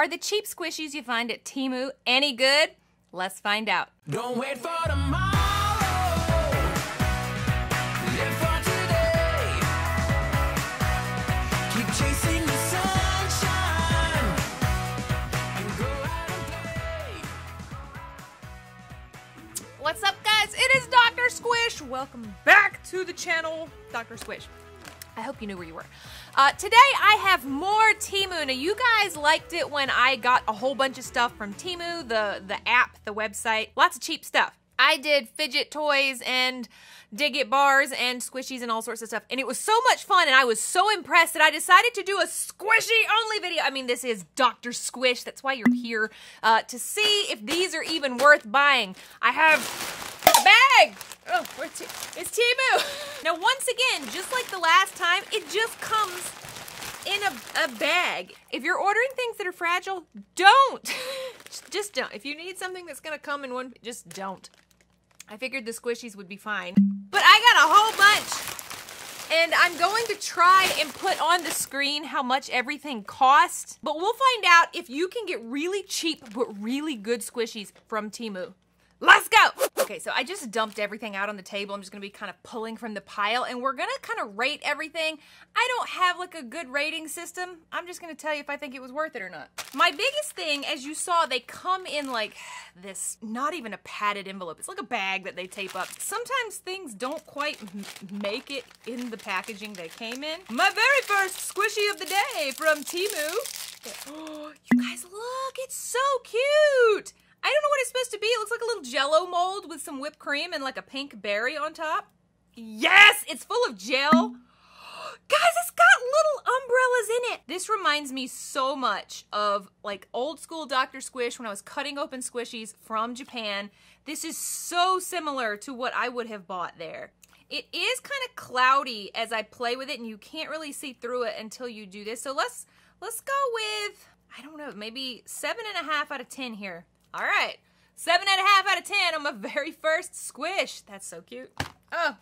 Are the cheap squishies you find at Temu any good? Let's find out. Don't wait for tomorrow. Live for today. Keep chasing the sunshine and go out and play. What's up, guys? It is Dr. Squish. Welcome back to the channel, Dr. Squish. I hope you knew where you were. Uh, today, I have more Temu. Now, you guys liked it when I got a whole bunch of stuff from Temu, the, the app, the website. Lots of cheap stuff. I did fidget toys and dig it bars and squishies and all sorts of stuff. And it was so much fun and I was so impressed that I decided to do a squishy only video. I mean, this is Dr. Squish. That's why you're here uh, to see if these are even worth buying. I have a bag. Oh, it's Temu. Now, once again, just like the last time, it just comes in a, a bag. If you're ordering things that are fragile, don't. just don't. If you need something that's gonna come in one, just don't. I figured the squishies would be fine. But I got a whole bunch. And I'm going to try and put on the screen how much everything costs. But we'll find out if you can get really cheap but really good squishies from Temu. Let's go! Okay, so I just dumped everything out on the table. I'm just gonna be kind of pulling from the pile and we're gonna kind of rate everything. I don't have like a good rating system. I'm just gonna tell you if I think it was worth it or not. My biggest thing, as you saw, they come in like this, not even a padded envelope. It's like a bag that they tape up. Sometimes things don't quite make it in the packaging they came in. My very first squishy of the day from Temu. Oh, you guys look, it's so cute. I don't know what it's supposed to be. It looks like a little jello mold with some whipped cream and like a pink berry on top. Yes, it's full of gel. Guys, it's got little umbrellas in it. This reminds me so much of like old school Dr. Squish when I was cutting open squishies from Japan. This is so similar to what I would have bought there. It is kind of cloudy as I play with it and you can't really see through it until you do this. So let's let's go with I don't know, maybe seven and a half out of ten here. All right. Seven and a half out of ten on my very first squish. That's so cute. Oh.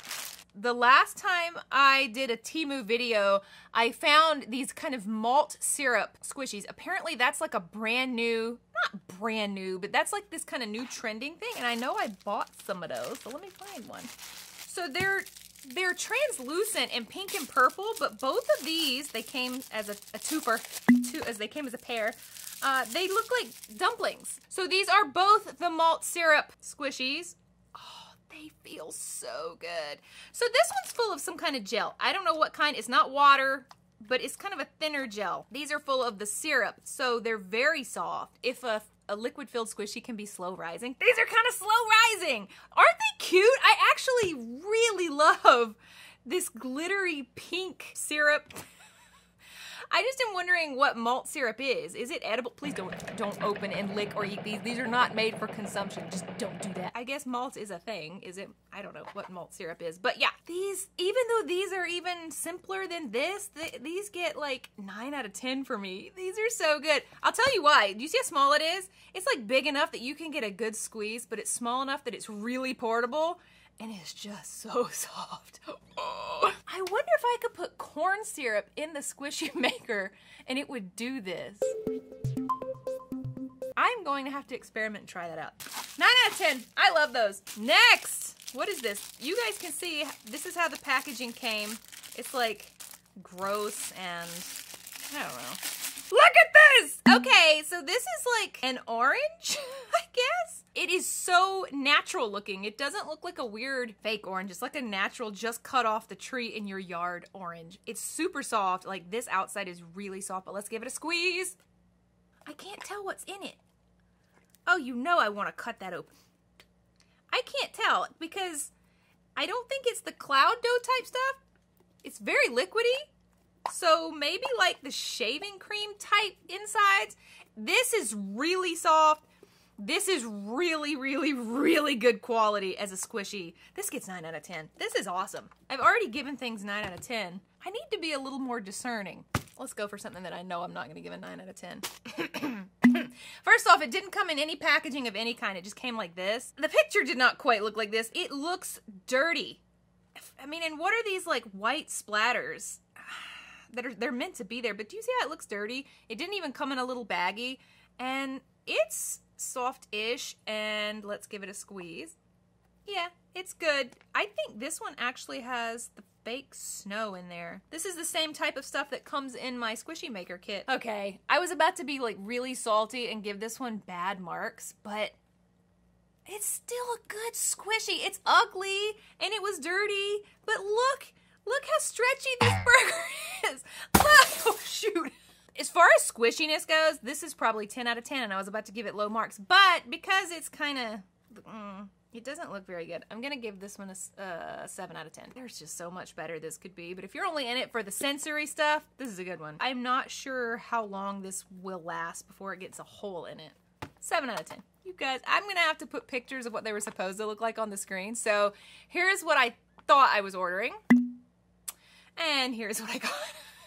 The last time I did a Temu video, I found these kind of malt syrup squishies. Apparently that's like a brand new, not brand new, but that's like this kind of new trending thing. And I know I bought some of those, so let me find one. So they're they're translucent and pink and purple, but both of these they came as a, a twofer, two as they came as a pair. Uh, they look like dumplings. So these are both the malt syrup squishies. Oh, they feel so good. So this one's full of some kind of gel. I don't know what kind. It's not water, but it's kind of a thinner gel. These are full of the syrup, so they're very soft. If a a liquid filled squishy can be slow rising. These are kind of slow rising. Aren't they cute? I actually really love this glittery pink syrup. I just am wondering what malt syrup is. Is it edible? Please don't don't open and lick or eat these. These are not made for consumption. Just don't do that. I guess malt is a thing. Is it? I don't know what malt syrup is. But yeah, these even though these are even simpler than this, th these get like 9 out of 10 for me. These are so good. I'll tell you why. Do you see how small it is? It's like big enough that you can get a good squeeze, but it's small enough that it's really portable and it's just so soft. Oh. I wonder if I could put corn syrup in the squishy maker and it would do this. I'm going to have to experiment and try that out. 9 out of 10. I love those. Next! What is this? You guys can see this is how the packaging came. It's like gross and I don't know. Look at this! Okay, so this is like an orange, I guess. It is so natural looking. It doesn't look like a weird fake orange. It's like a natural, just cut off the tree in your yard orange. It's super soft. Like this outside is really soft, but let's give it a squeeze. I can't tell what's in it. Oh, you know I want to cut that open. I can't tell because I don't think it's the cloud dough type stuff. It's very liquidy. So maybe like the shaving cream type insides. This is really soft. This is really, really, really good quality as a squishy. This gets 9 out of 10. This is awesome. I've already given things 9 out of 10. I need to be a little more discerning. Let's go for something that I know I'm not going to give a 9 out of 10. First off, it didn't come in any packaging of any kind. It just came like this. The picture did not quite look like this. It looks dirty. I mean, and what are these like white splatters? that are they're meant to be there. But do you see how it looks dirty? It didn't even come in a little baggie, and it's soft-ish. And let's give it a squeeze. Yeah, it's good. I think this one actually has the fake snow in there. This is the same type of stuff that comes in my squishy maker kit. Okay, I was about to be like really salty and give this one bad marks, but it's still a good squishy. It's ugly and it was dirty, but look, look how stretchy this burger is. Oh shoot. As far as squishiness goes, this is probably 10 out of 10 and I was about to give it low marks, but because it's kind of mm, it doesn't look very good. I'm gonna give this one a uh, seven out of ten. There's just so much better this could be, but if you're only in it for the sensory stuff, this is a good one. I'm not sure how long this will last before it gets a hole in it. Seven out of ten. You guys, I'm gonna have to put pictures of what they were supposed to look like on the screen. So here's what I thought I was ordering, and here's what I got.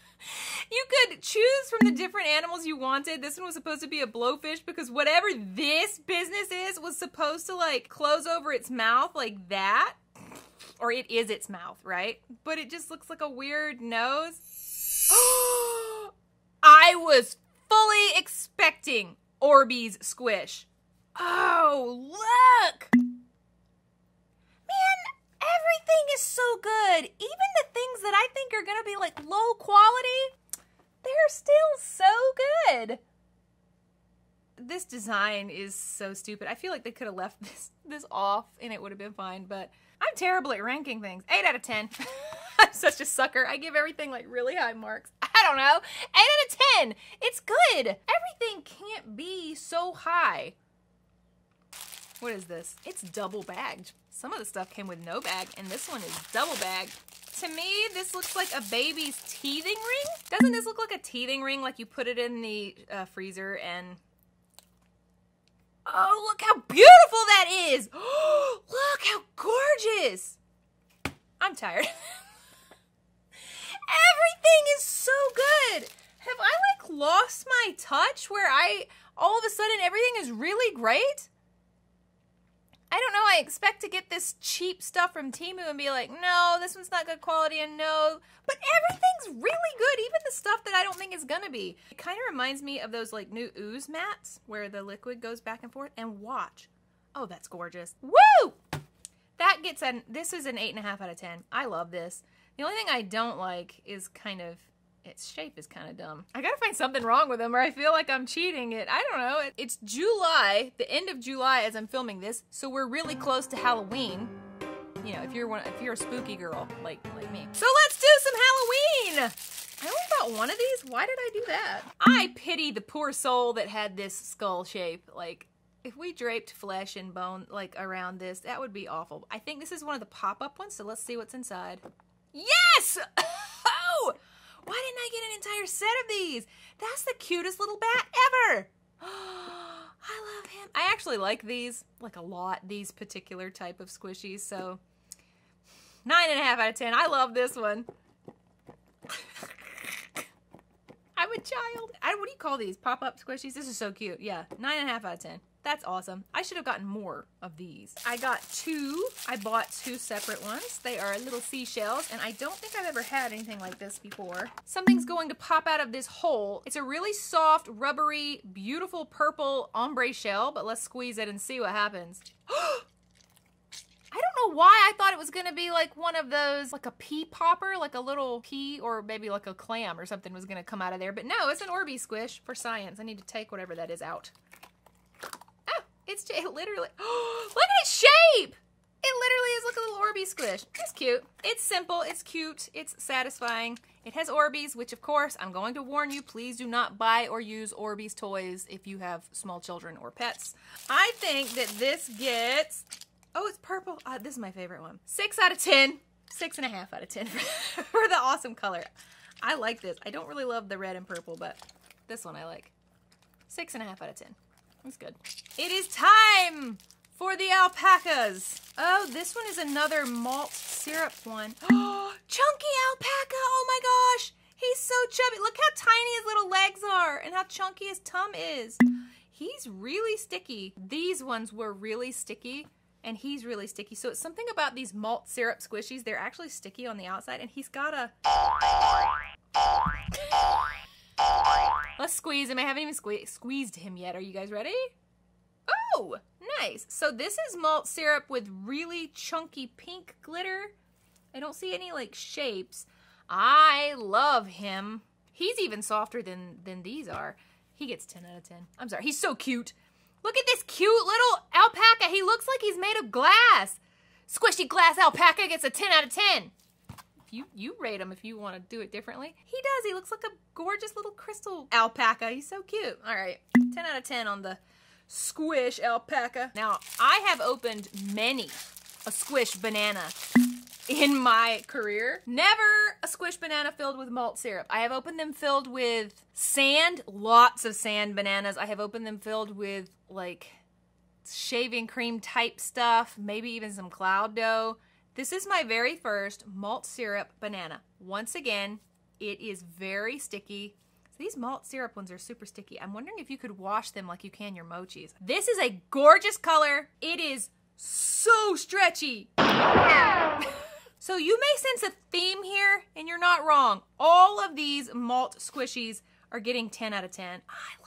You could choose from the different animals you wanted. This one was supposed to be a blowfish because whatever this business is was supposed to like close over its mouth like that. Or it is its mouth, right? But it just looks like a weird nose. I was fully expecting Orbeez squish. Oh, look! Everything is so good. Even the things that I think are gonna be like low quality, they're still so good. This design is so stupid. I feel like they could have left this this off and it would have been fine, but I'm terrible at ranking things. 8 out of 10. I'm such a sucker. I give everything like really high marks. I don't know. 8 out of 10. It's good. Everything can't be so high. What is this? It's double bagged. Some of the stuff came with no bag, and this one is double bagged. To me, this looks like a baby's teething ring. Doesn't this look like a teething ring, like you put it in the uh, freezer and... Oh, look how beautiful that is! look how gorgeous! I'm tired. Everything is so good. Have I like lost my touch where I all of a sudden everything is really great? I don't know. I expect to get this cheap stuff from Temu and be like, no, this one's not good quality, and no, but everything's really good, even the stuff that I don't think is gonna be. It kind of reminds me of those like new ooze mats where the liquid goes back and forth. And watch, oh, that's gorgeous. Woo! That gets an. This is an eight and a half out of ten. I love this. The only thing I don't like is kind of its shape is kind of dumb. I gotta find something wrong with them, or I feel like I'm cheating it. I don't know. It's July, the end of July, as I'm filming this, so we're really close to Halloween. You know, if you're one, if you're a spooky girl like like me. So let's do some Halloween. I only got one of these. Why did I do that? I pity the poor soul that had this skull shape. Like, if we draped flesh and bone like around this, that would be awful. I think this is one of the pop-up ones, so let's see what's inside. Yes! oh! Why didn't I get an entire set of these? That's the cutest little bat ever. I love him. I actually like these, like a lot, these particular type of squishies. So, nine and a half out of ten. I love this one. I'm a child. I, what do you call these? Pop up squishies? This is so cute. Yeah, nine and a half out of ten. That's awesome. I should have gotten more of these. I got two. I bought two separate ones. They are little seashells, and I don't think I've ever had anything like this before. Something's going to pop out of this hole. It's a really soft, rubbery, beautiful purple ombre shell, but let's squeeze it and see what happens. I don't know why I thought it was gonna be like one of those, like a pea popper, like a little pea or maybe like a clam or something was gonna come out of there. But no, it's an Orbeez squish for science. I need to take whatever that is out. It's it literally. look at its shape. It literally is like a little Orbeez squish. It's cute. It's simple. It's cute. It's satisfying. It has Orbeez, which of course I'm going to warn you. Please do not buy or use Orbeez toys if you have small children or pets. I think that this gets. Oh, it's purple. Uh, this is my favorite one. Six out of ten. Six and a half out of ten for the awesome color. I like this. I don't really love the red and purple, but this one I like. Six and a half out of ten. That's good. It is time for the alpacas. Oh, this one is another malt syrup one. Oh, chunky alpaca. Oh my gosh. He's so chubby. Look how tiny his little legs are and how chunky his tum is. He's really sticky. These ones were really sticky and he's really sticky. So it's something about these malt syrup squishies. They're actually sticky on the outside and he's got a Let's squeeze him. I haven't even sque- squeezed him yet. Are you guys ready? Oh, nice. So this is malt syrup with really chunky pink glitter. I don't see any like shapes. I love him. He's even softer than than these are. He gets 10 out of 10. I'm sorry. He's so cute. Look at this cute little alpaca. He looks like he's made of glass. Squishy glass alpaca gets a 10 out of 10. You you rate him if you want to do it differently. He does. He looks like a gorgeous little crystal alpaca. He's so cute. All right. 10 out of 10 on the squish alpaca. Now, I have opened many a squish banana in my career. Never a squish banana filled with malt syrup. I have opened them filled with sand, lots of sand bananas. I have opened them filled with like shaving cream type stuff, maybe even some cloud dough. This is my very first malt syrup banana. Once again, it is very sticky. So these malt syrup ones are super sticky. I'm wondering if you could wash them like you can your mochis. This is a gorgeous color. It is so stretchy. So you may sense a theme here, and you're not wrong. All of these malt squishies are getting 10 out of 10. I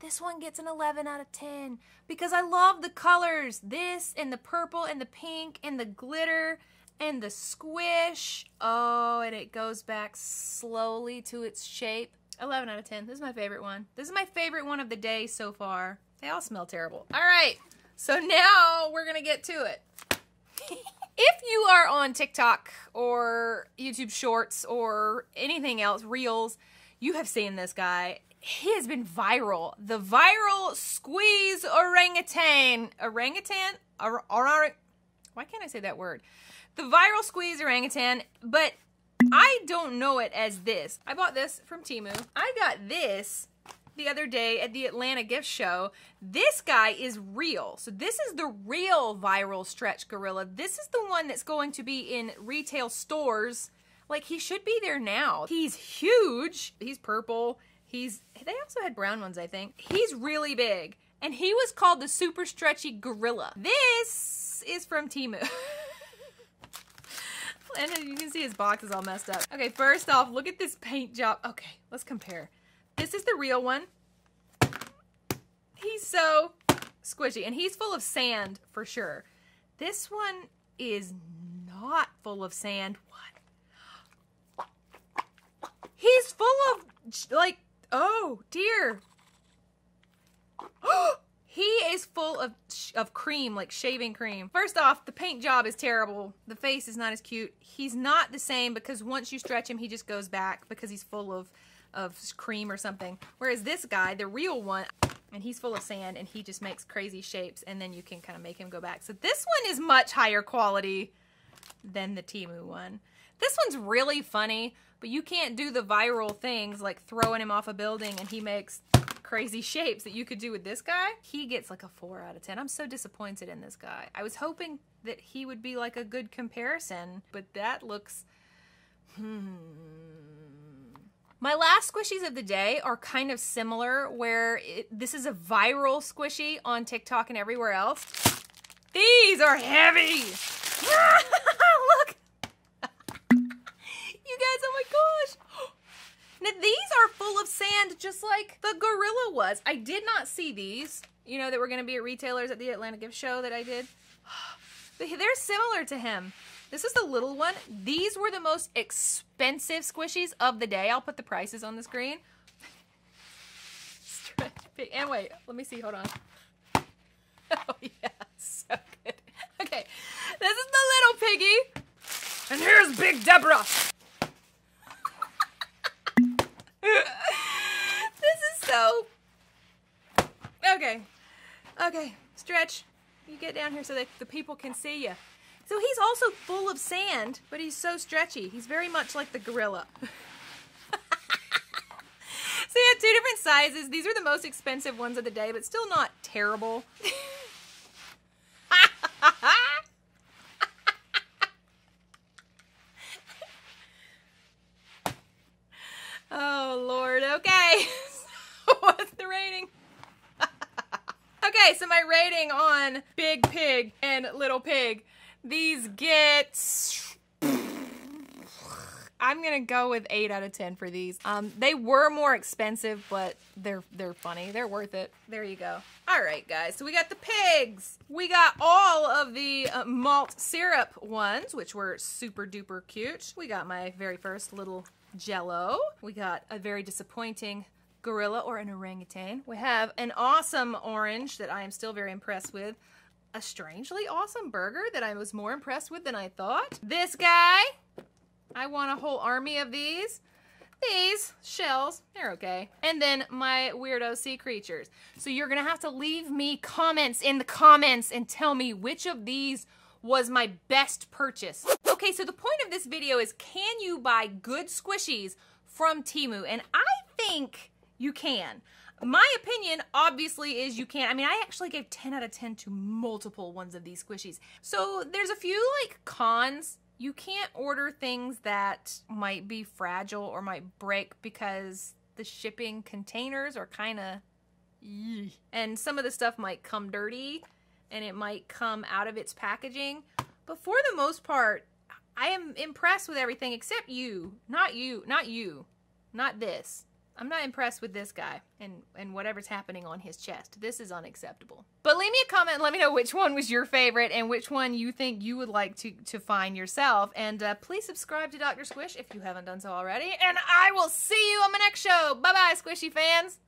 this. One gets an 11 out of 10 because I love the colors. This and the purple and the pink and the glitter and the squish. Oh, and it goes back slowly to its shape. 11 out of 10. This is my favorite one. This is my favorite one of the day so far. They all smell terrible. All right. So now we're going to get to it. If you are on TikTok or YouTube Shorts or anything else, Reels, you have seen this guy. He has been viral. The viral squeeze orangutan. Orangutan? Or, orang- Why can't I say that word? The viral squeeze orangutan, but I don't know it as this. I bought this from Temu. I got this the other day at the Atlanta gift show. This guy is real. So this is the real viral stretch gorilla. This is the one that's going to be in retail stores. Like he should be there now. He's huge. He's purple. He's they also had brown ones, I think. He's really big. And he was called the super stretchy gorilla. This is from Temu. and you can see his box is all messed up. Okay, first off, look at this paint job. Okay, let's compare. This is the real one. He's so squishy and he's full of sand for sure. This one is not full of sand. What? He's full of like oh dear. he is full of of cream, like shaving cream. First off, the paint job is terrible. The face is not as cute. He's not the same because once you stretch him, he just goes back because he's full of of cream or something. Whereas this guy, the real one, and he's full of sand and he just makes crazy shapes and then you can kind of make him go back. So this one is much higher quality than the Temu one. This one's really funny, but you can't do the viral things like throwing him off a building and he makes crazy shapes that you could do with this guy. He gets like a 4 out of 10. I'm so disappointed in this guy. I was hoping that he would be like a good comparison, but that looks hmm. My last squishies of the day are kind of similar, where it, this is a viral squishy on TikTok and everywhere else. These are heavy. gosh. Now, these are full of sand just like the gorilla was. I did not see these, you know, that were going to be at retailers at the Atlanta Gift Show that I did. They- They're similar to him. This is the little one. These were the most expensive squishies of the day. I'll put the prices on the screen. Stretch And wait, let me see. Hold on. Oh yeah, so good. Okay, this is the little piggy, and here's Big Deborah. this is so. Okay, okay, stretch. You get down here so that the people can see you. So he's also full of sand, but he's so stretchy. He's very much like the gorilla. So you have two different sizes. These are the most expensive ones of the day, but still not terrible. oh Lord. Okay. What's the rating? okay, so my rating on Big Pig and Little Pig. These get I'm gonna go with eight out of ten for these. Um, they were more expensive, but they're they're funny. They're worth it. There you go. All right, guys. So we got the pigs. We got all of the uh, malt syrup ones, which were super duper cute. We got my very first little Jello. We got a very disappointing gorilla or an orangutan. We have an awesome orange that I am still very impressed with. A strangely awesome burger that I was more impressed with than I thought. This guy. I want a whole army of these. These shells, they're okay. And then my weirdo sea creatures. So you're gonna have to leave me comments in the comments and tell me which of these was my best purchase. Okay, so the point of this video is can you buy good squishies from Temu? And I think you can. My opinion, obviously, is you can't. I mean, I actually gave 10 out of 10 to multiple ones of these squishies. So there's a few like cons. You can't order things that might be fragile or might break because the shipping containers are kind of and some of the stuff might come dirty and it might come out of its packaging. But for the most part, I am impressed with everything except you. Not you. Not you. Not this. I'm not impressed with this guy and, and whatever's happening on his chest. This is unacceptable. But leave me a comment and let me know which one was your favorite and which one you think you would like to, to find yourself. And uh, please subscribe to Dr. Squish if you haven't done so already. And I will see you on my next show. Bye bye, Squishy fans.